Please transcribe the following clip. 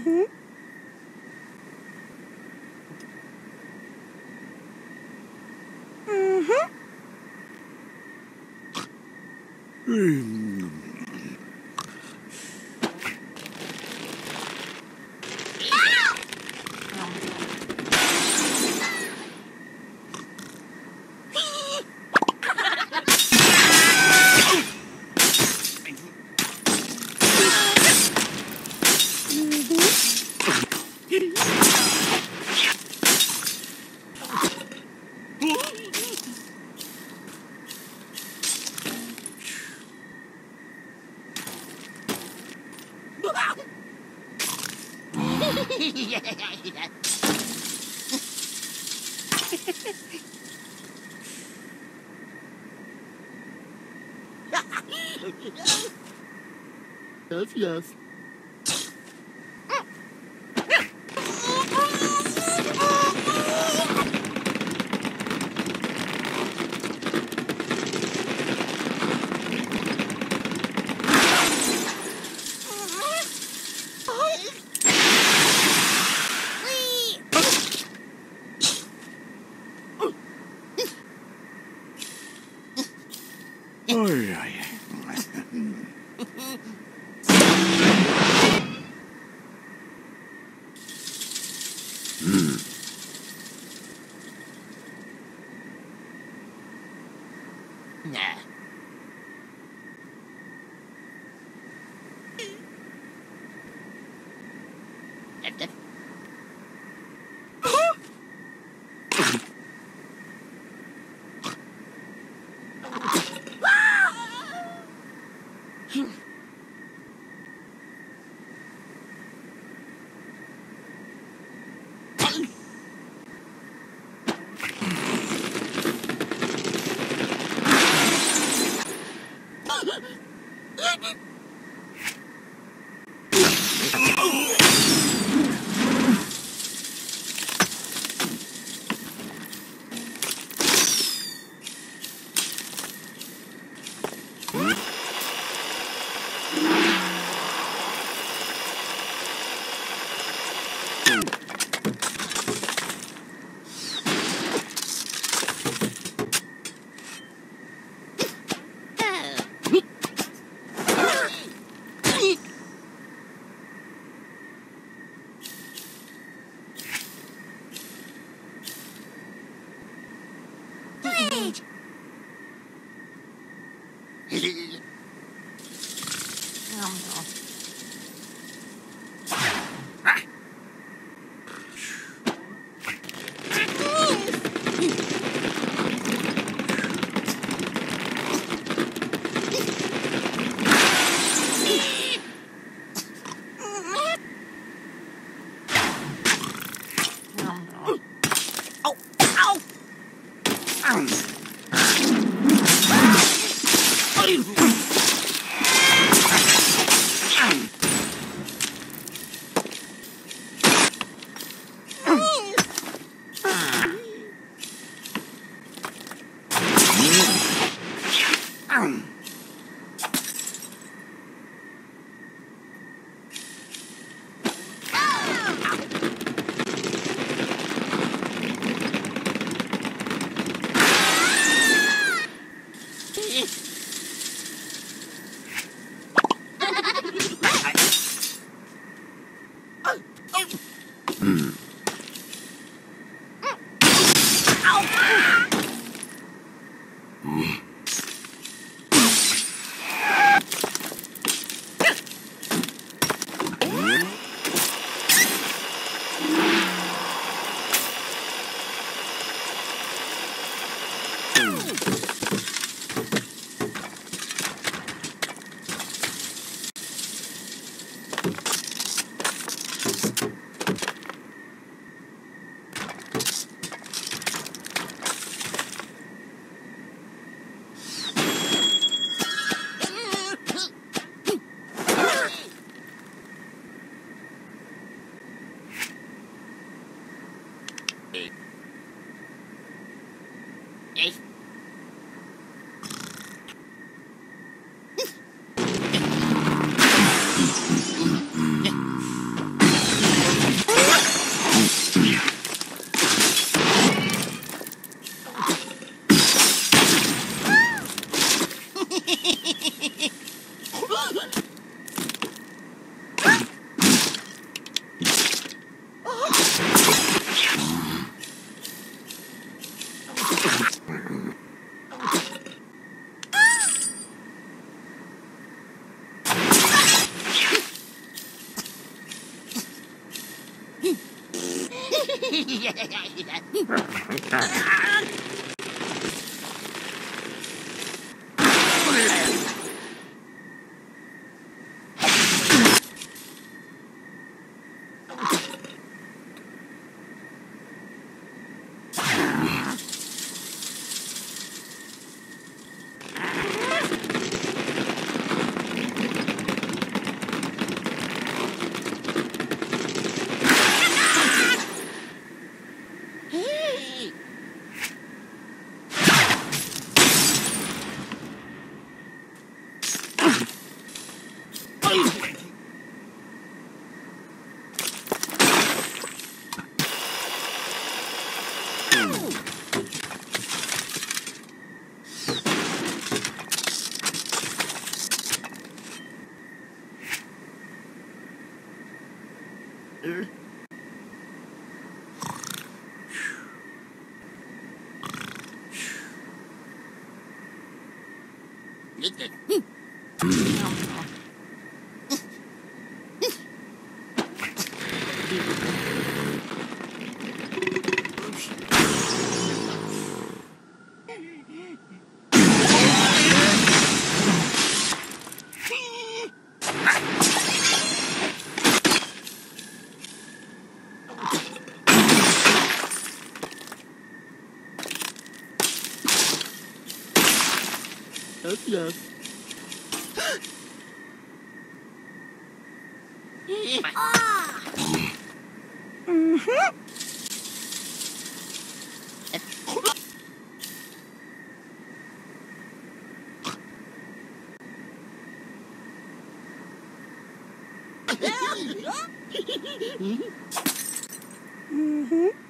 Mm-hmm. Yes, yes. Nah. Không. yeah. Ah, Mm. Yes, yes. Ah. Mm-hmm. Enough! Mm-hmm.